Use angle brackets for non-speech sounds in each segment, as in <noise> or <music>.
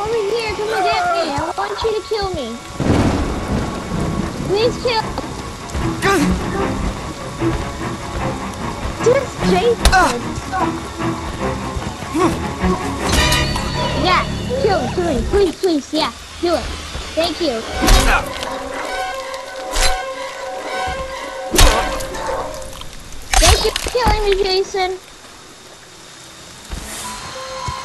I'm over here. Come and get me. I want you to kill me. Please kill. Just Jason. Yeah, kill me, kill me. Please, please, yeah, do it. Thank you. Thank you for killing me, Jason.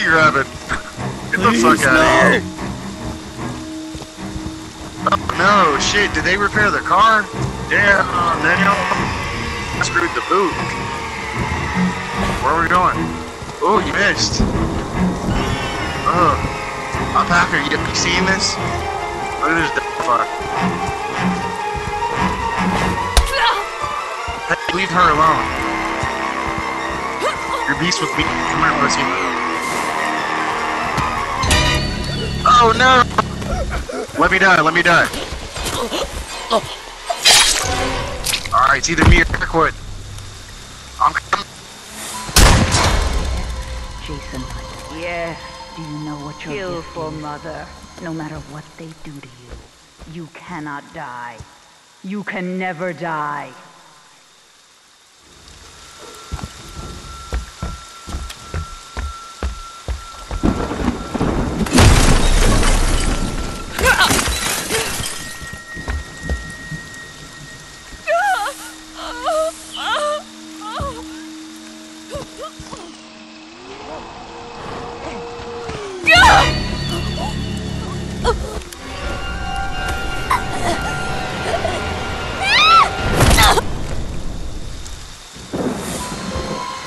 Who the fuck are you grabbing? Get the fuck out of here. Oh no, shit, did they repair the car? Damn, Daniel. I screwed the boot. Where are we going? Oh, you missed. Oh. Uh, Packer, you, you seeing this? Look at this fuck. Hey, leave her alone. Your beast with me. Come here, pussy. Oh no! Let me die, let me die. Alright, it's either me or Kirkwood. I'm coming. Jason. Yes. Do you know what you're Kill for mother. No matter what they do to you, you cannot die. You can never die.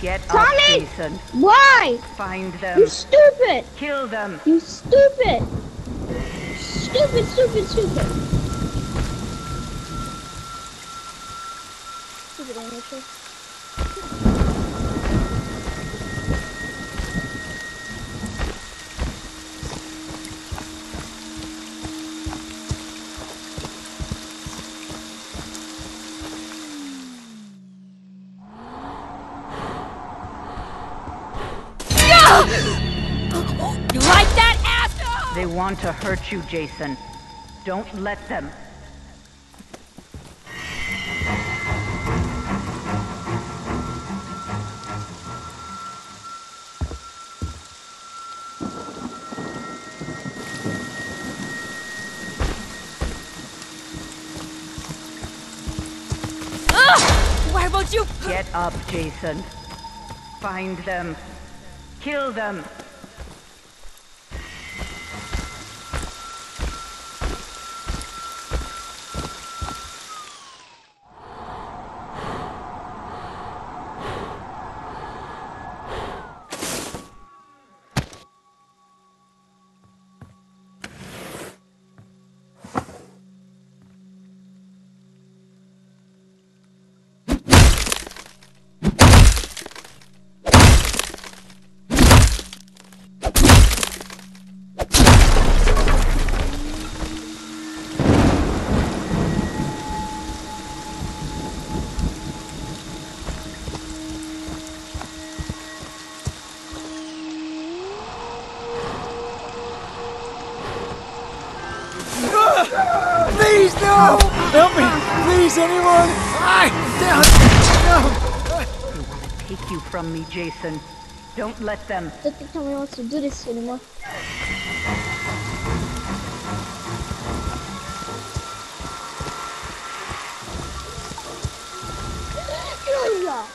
Get up, Tommy! Jason. Why? Find them. You stupid! Kill them. You stupid! Stupid, stupid, stupid! Want to hurt you, Jason. Don't let them. Ah! Why won't you? Get up, Jason. Find them. Kill them. Please! Help me! Please, anyone! I no! Take you from me, Jason. Don't let them. I Don't think somebody wants to do this anymore. Yeah.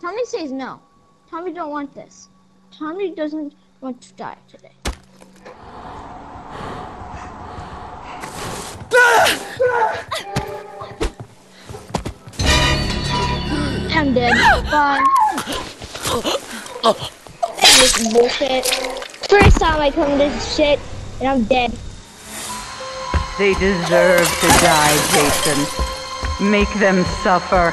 Tommy says no. Tommy don't want this. Tommy doesn't want to die today. I'm dead. Bye. This is bullshit. First time I come to this shit, and I'm dead. They deserve to die, Jason. Make them suffer.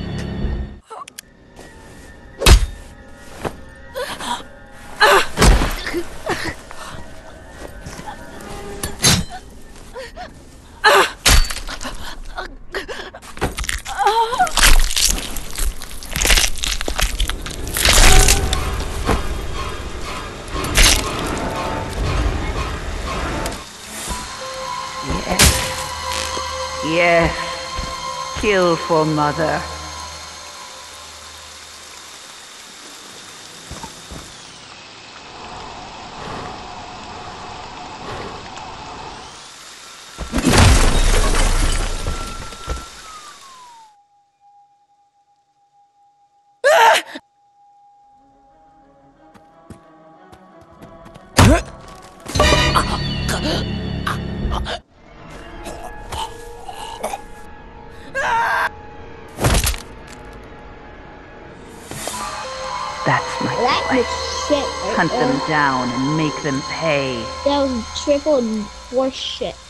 Yes. Kill for mother. That's <laughs> boy. shit. Right Hunt there. them down and make them pay. That was triple and four shit.